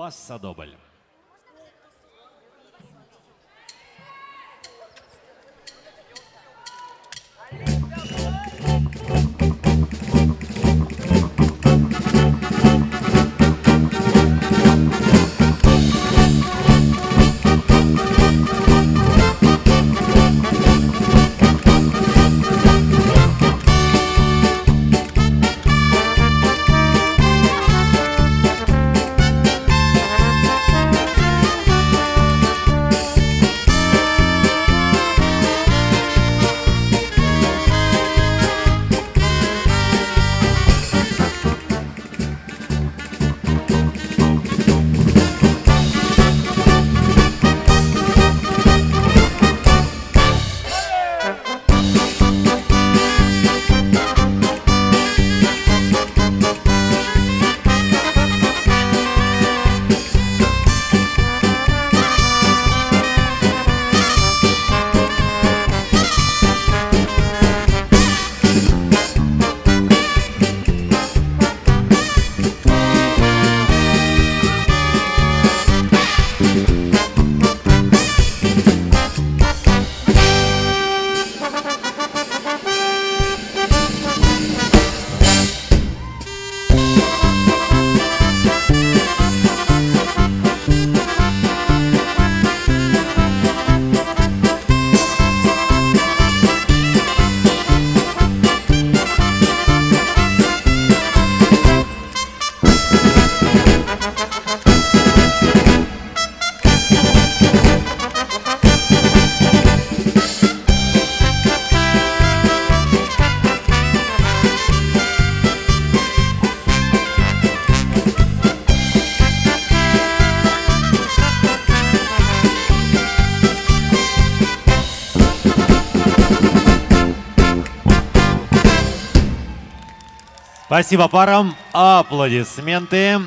Пассадобль. Спасибо парам. Аплодисменты.